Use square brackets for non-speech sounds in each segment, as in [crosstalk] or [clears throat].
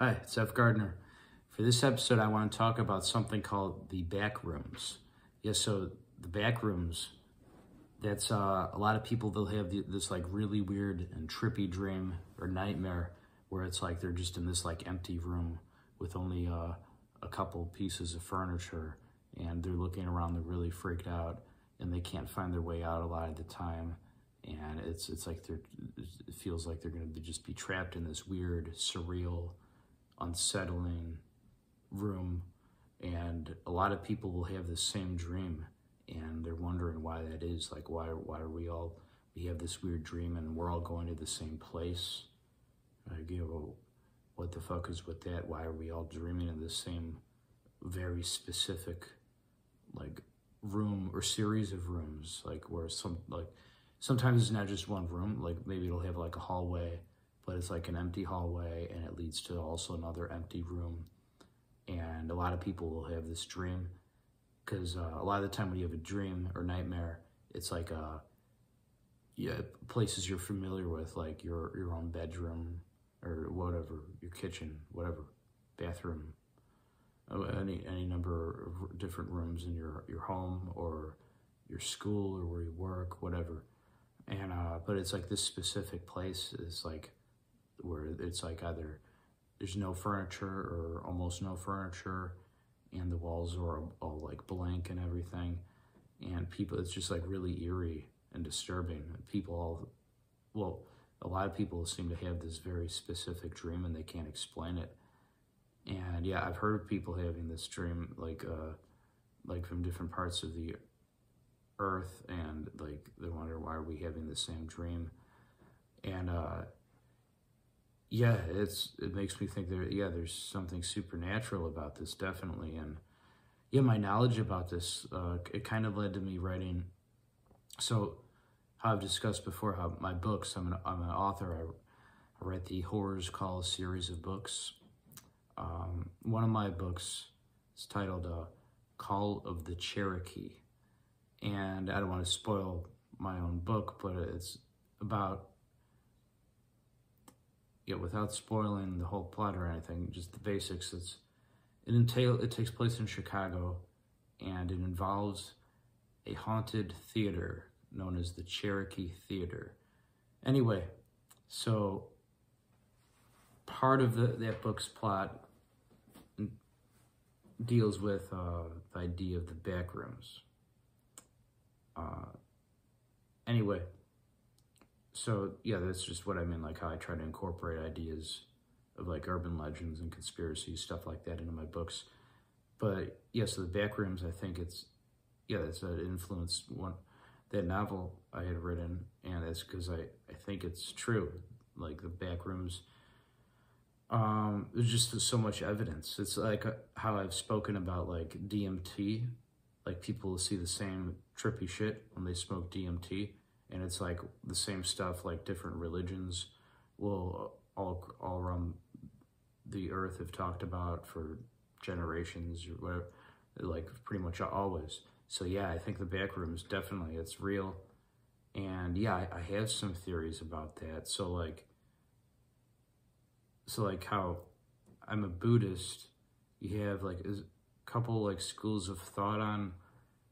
Hi, it's F. Gardner. For this episode, I want to talk about something called the back rooms. Yes, so the back rooms, that's uh, a lot of people, they'll have this like really weird and trippy dream or nightmare where it's like they're just in this like empty room with only uh, a couple pieces of furniture and they're looking around, they're really freaked out and they can't find their way out a lot of the time. And it's it's like they're it feels like they're going to just be trapped in this weird, surreal, unsettling room and a lot of people will have the same dream and they're wondering why that is. Like why why are we all we have this weird dream and we're all going to the same place? Like you know what the fuck is with that? Why are we all dreaming in the same very specific like room or series of rooms? Like where some like sometimes it's not just one room. Like maybe it'll have like a hallway but it's like an empty hallway and it leads to also another empty room. And a lot of people will have this dream because uh, a lot of the time when you have a dream or nightmare, it's like uh, yeah, places you're familiar with, like your, your own bedroom or whatever, your kitchen, whatever, bathroom, uh, any, any number of different rooms in your, your home or your school or where you work, whatever. And, uh, but it's like this specific place is like, where it's like either there's no furniture or almost no furniture and the walls are all, like blank and everything and people it's just like really eerie and disturbing. People all well a lot of people seem to have this very specific dream and they can't explain it. And yeah i've heard of people having this dream like uh like from different parts of the earth and like they wonder why are we having the same dream? And uh yeah, it's it makes me think there. Yeah, there's something supernatural about this, definitely, and yeah, my knowledge about this uh, it kind of led to me writing. So, how I've discussed before, how my books. I'm an I'm an author. I, I write the Horrors Call series of books. Um, one of my books is titled uh, "Call of the Cherokee," and I don't want to spoil my own book, but it's about yeah, without spoiling the whole plot or anything, just the basics. It's it entail it takes place in Chicago, and it involves a haunted theater known as the Cherokee Theater. Anyway, so part of the, that book's plot deals with uh, the idea of the back rooms. Uh, anyway, so yeah, that's just what I mean, like how I try to incorporate ideas of like urban legends and conspiracies, stuff like that into my books. But yeah, so the backrooms, I think it's, yeah, that's an influenced one, that novel I had written, and that's because I, I think it's true. Like the backrooms, um, there's just so much evidence. It's like uh, how I've spoken about like DMT, like people see the same trippy shit when they smoke DMT and it's like the same stuff like different religions will all all around the earth have talked about for generations or whatever like pretty much always. So yeah i think the back rooms definitely it's real. And yeah I, I have some theories about that. So like so like how i'm a buddhist you have like a couple like schools of thought on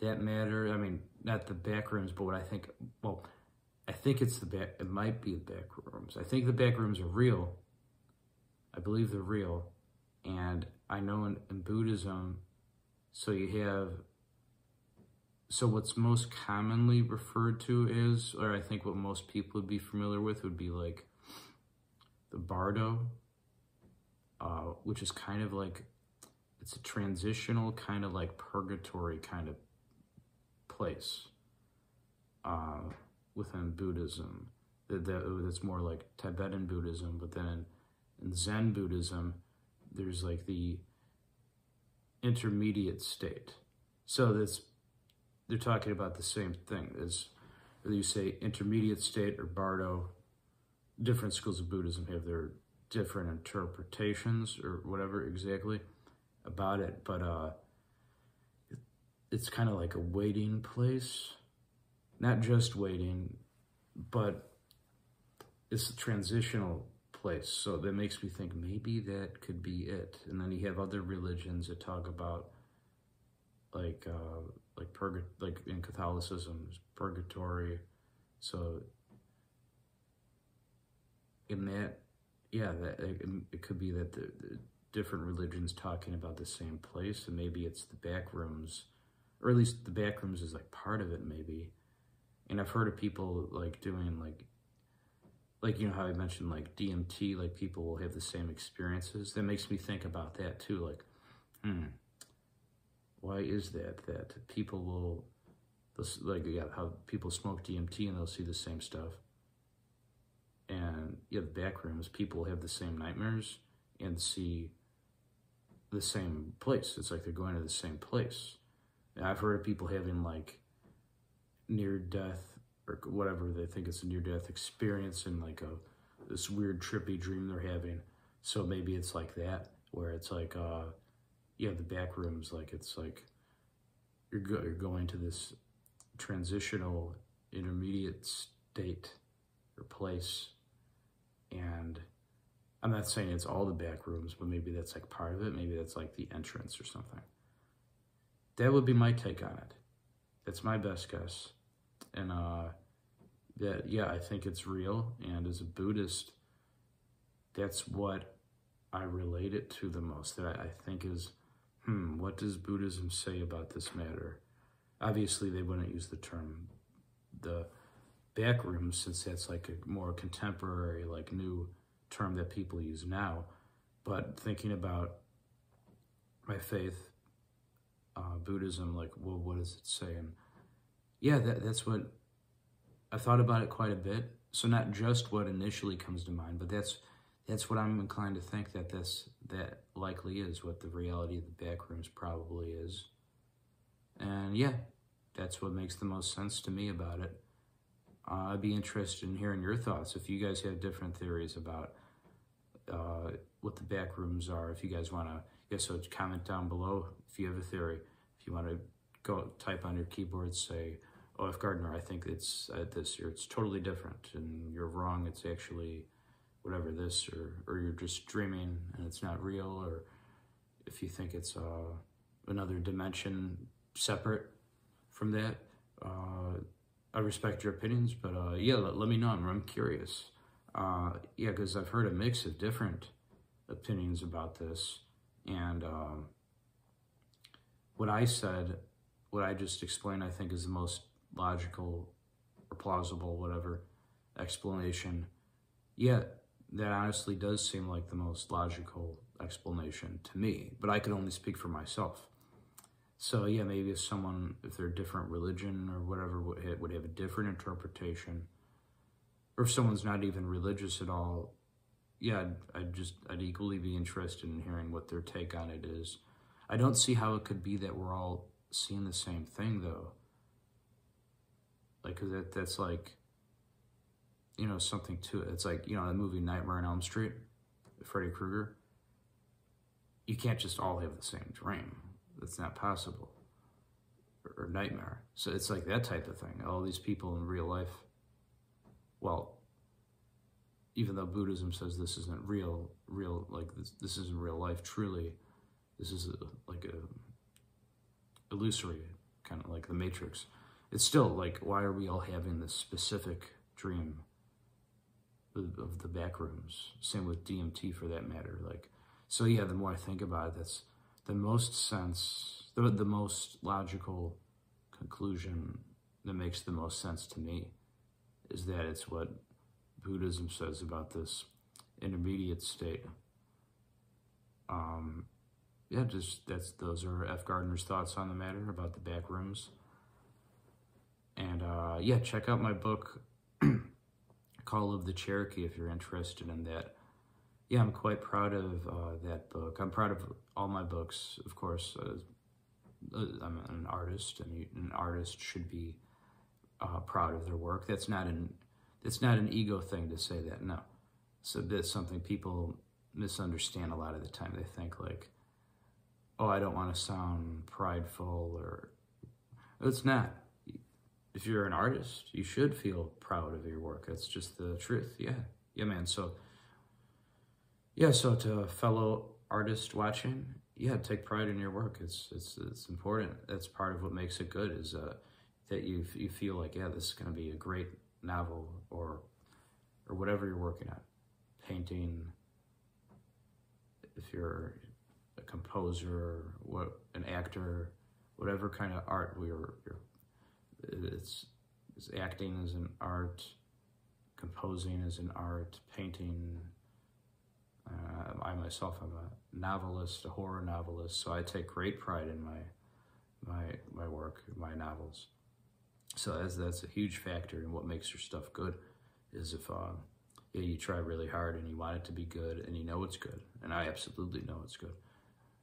that matter. I mean, not the back rooms, but what I think, well, I think it's the back, it might be the back rooms. I think the back rooms are real. I believe they're real. And I know in, in Buddhism, so you have, so what's most commonly referred to is, or I think what most people would be familiar with would be like the Bardo, uh, which is kind of like, it's a transitional kind of like purgatory kind of place uh, within Buddhism. That, that, that's more like Tibetan Buddhism, but then in Zen Buddhism, there's like the intermediate state. So that's they're talking about the same thing. As whether you say intermediate state or Bardo, different schools of Buddhism have their different interpretations or whatever exactly about it. But uh, it's kind of like a waiting place. Not just waiting, but it's a transitional place. So that makes me think maybe that could be it. And then you have other religions that talk about like uh, like purg like in Catholicism, purgatory. So in that, yeah, that it, it could be that the, the, different religions talking about the same place, and maybe it's the back rooms, or at least the back rooms is like part of it, maybe. And I've heard of people like doing like like you know how I mentioned like DMT, like people will have the same experiences. That makes me think about that too. Like, hmm, why is that? That people will, like yeah, how people smoke DMT and they'll see the same stuff. And yeah, the back rooms, people have the same nightmares and see the same place. It's like they're going to the same place. I've heard of people having like near death or whatever they think it's a near death experience and like a this weird trippy dream they're having. So maybe it's like that where it's like uh yeah the back rooms like it's like you're go- you're going to this transitional intermediate state or place and I'm not saying it's all the back rooms, but maybe that's like part of it. Maybe that's like the entrance or something. That would be my take on it. That's my best guess. And uh that yeah, I think it's real. And as a Buddhist, that's what I relate it to the most. That I, think is, hmm, what does Buddhism say about this matter? Obviously, they wouldn't use the term the back rooms since that's like a more contemporary, like new term that people use now. But thinking about my faith, uh, Buddhism, like, well, what does it say? And yeah, that, that's what I've thought about it quite a bit. So not just what initially comes to mind, but that's that's what I'm inclined to think that this that likely is what the reality of the back rooms probably is. And yeah, that's what makes the most sense to me about it. Uh, I'd be interested in hearing your thoughts if you guys have different theories about what the back rooms are. If you guys want to, yeah, so comment down below if you have a theory. If you want to go type on your keyboard, say O.F. Gardner, I think it's uh, this, or it's totally different, and you're wrong. It's actually whatever this, or or you're just dreaming and it's not real, or if you think it's uh, another dimension separate from that. Uh, I respect your opinions, but uh, yeah, let, let, me know. I'm, I'm curious. Uh, yeah, because I've heard a mix of different opinions about this, and um, what I said, what I just explained, I think is the most logical or plausible, whatever explanation. Yet, that honestly does seem like the most logical explanation to me, but I could only speak for myself. So yeah, maybe if someone, if they're a different religion or whatever, would have a different interpretation, or if someone's not even religious at all, yeah, I'd, I'd just, I'd equally be interested in hearing what their take on it is. I don't see how it could be that we're all seeing the same thing though. Like, cause that, that's like, you know, something to it. It's like, you know, the movie Nightmare on Elm Street, Freddy Krueger. You can't just all have the same dream. That's not possible. Or, or nightmare. So it's like that type of thing. All these people in real life, well, even though Buddhism says this isn't real, real, like this, this isn't real life, truly, this is a, like a illusory, kind of like the Matrix it's still like, why are we all having this specific dream of, of the back rooms? Same with DMT for that matter. Like, so yeah, the more I think about it, that's the most sense, the, the most logical conclusion that makes the most sense to me is that it's what Buddhism says about this intermediate state. Um, yeah, just that's those are F. Gardner's thoughts on the matter about the back rooms. And uh, yeah, check out my book, [clears throat] Call of the Cherokee, if you're interested in that. Yeah, I'm quite proud of uh, that book. I'm proud of all my books, of course. Uh, uh I'm an artist, and an artist should be uh, proud of their work. That's not an that's not an ego thing to say that. No, so that's something people misunderstand a lot of the time. They think like, "Oh, I don't want to sound prideful," or it's not if you're an artist, you should feel proud of your work. That's just the truth. Yeah. Yeah, man. So yeah, so to fellow artist watching, yeah, take pride in your work. It's it's it's important. That's part of what makes it good. Is uh, that you you feel like yeah, this is going to be a great novel or or whatever you're working at painting. If you're a composer, what an actor, whatever kind of art we are, it's, it's acting is an art, composing is an art, painting. Uh, I myself am a novelist, a horror novelist, so I take great pride in my my my work, my novels. So that's that's a huge factor in what makes your stuff good. Is if uh, yeah, you try really hard and you want it to be good and you know it's good, and I absolutely know it's good.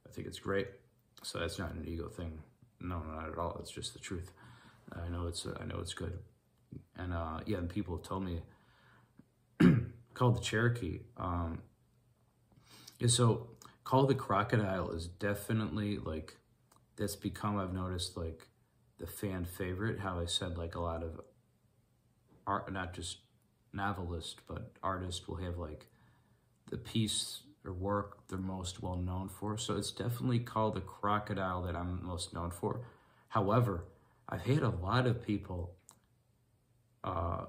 I think it's great. So that's not an ego thing. No, not at all. It's just the truth. I know it's uh, I know it's good, and uh, yeah, and people have told me [clears throat] Call of the Cherokee. Um, yeah, so Call of the Crocodile is definitely like that's become I've noticed like the fan favorite. How I said like a lot of art, not just novelist, but artist will have like the piece or work they're most well known for. So it's definitely Call of the Crocodile that I'm most known for. However, I've had a lot of people uh,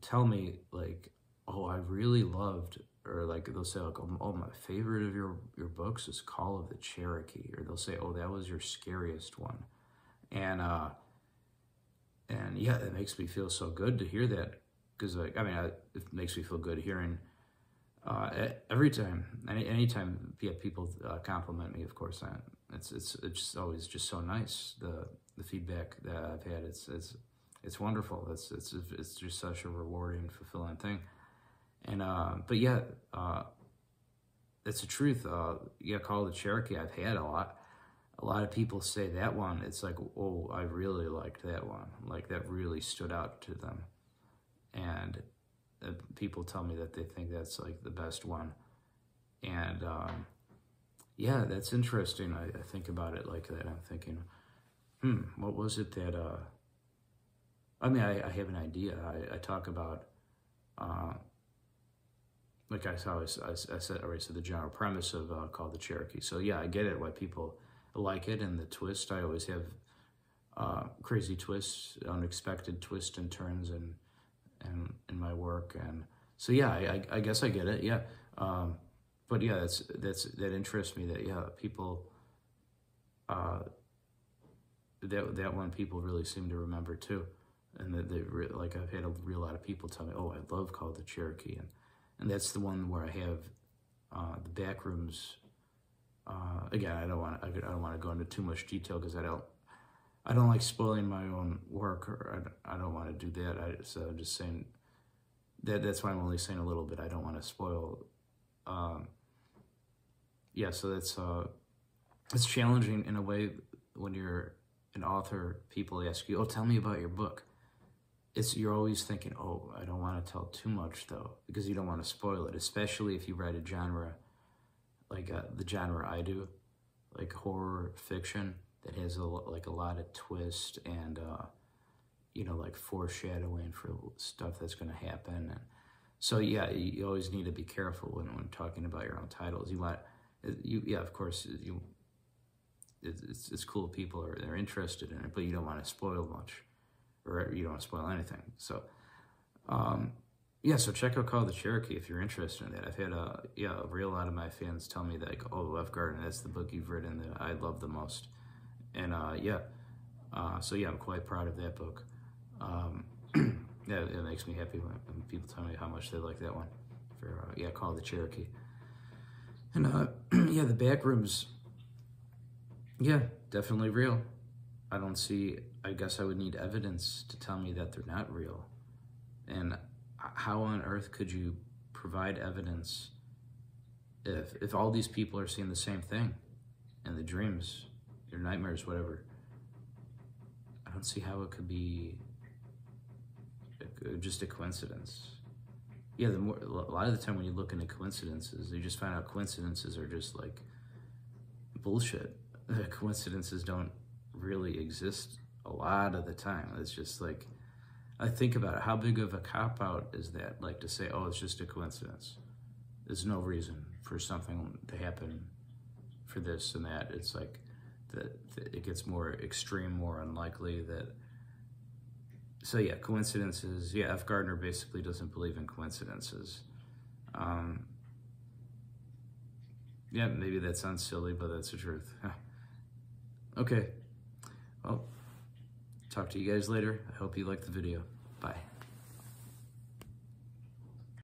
tell me like, oh, I really loved, or like they'll say like, oh, my favorite of your your books is Call of the Cherokee, or they'll say, oh, that was your scariest one, and uh, and yeah, it makes me feel so good to hear that because like I mean, I, it makes me feel good hearing uh, every time, any anytime yeah, people uh, compliment me, of course, I, it's it's it's always just so nice the the feedback that I've had. It's it's it's wonderful. It's it's it's just such a rewarding, fulfilling thing. And uh, but yeah, uh, it's the truth. Uh, yeah, call the Cherokee. I've had a lot. A lot of people say that one. It's like, oh, I really liked that one. Like that really stood out to them, and uh, people tell me that they think that's like the best one. And um, yeah, that's interesting. I, I, think about it like that. I'm thinking, hmm, what was it that, uh, I mean, I, I have an idea. I, I talk about, uh, like I, always, I, I said already, so the general premise of uh, Call of the Cherokee. So yeah, I get it, why people like it. And the twist, I always have uh, crazy twists, unexpected twists and turns and and in my work. And so yeah I, I guess I get it. Yeah. Um, but yeah that's that's that interests me that yeah people uh, that that one people really seem to remember too. And that they re- like I've had a real lot of people tell me oh I love Call of the Cherokee. And and that's the one where I have uh, the back rooms uh, again I don't want I don't want to go into too much detail because I don't I don't like spoiling my own work, or I, I don't want to do that. I, so I'm just saying that that's why I'm only saying a little bit. I don't want to spoil. Um, yeah, so that's uh, it's challenging in a way when you're an author. People ask you, "Oh, tell me about your book." It's you're always thinking, "Oh, I don't want to tell too much though," because you don't want to spoil it, especially if you write a genre like uh, the genre I do, like horror fiction that has a, like a lot of twist and uh, you know like foreshadowing for stuff that's going to happen and so yeah you always need to be careful when, when talking about your own titles. You want you yeah of course you it's, it's cool people are they're interested in it but you don't want to spoil much or you don't want to spoil anything. So um, yeah so check out call the cherokee if you're interested in that i've had a yeah a real lot of my fans tell me that like, oh F. Gardner that's the book you've written that i love the most and uh, yeah, uh, so yeah, I'm quite proud of that book. Um, [clears throat] yeah, it makes me happy when, when, people tell me how much they like that one. For uh, yeah, call the Cherokee. And uh, [clears throat] yeah, the back rooms. Yeah, definitely real. I don't see. I guess I would need evidence to tell me that they're not real. And how on earth could you provide evidence if if all these people are seeing the same thing in the dreams your nightmares, whatever. I don't see how it could be just a coincidence. Yeah, the more a lot of the time when you look into coincidences, you just find out coincidences are just like bullshit. [laughs] coincidences don't really exist a lot of the time. It's just like I think about it. How big of a cop out is that? Like to say, oh, it's just a coincidence. there's no reason for something to happen for this and that. It's like that it gets more extreme, more unlikely that. So yeah, coincidences. Yeah, F. Gardner basically doesn't believe in coincidences. Um, yeah, maybe that sounds silly, but that's the truth. [laughs] okay. Well, talk to you guys later. I hope you liked the video. Bye.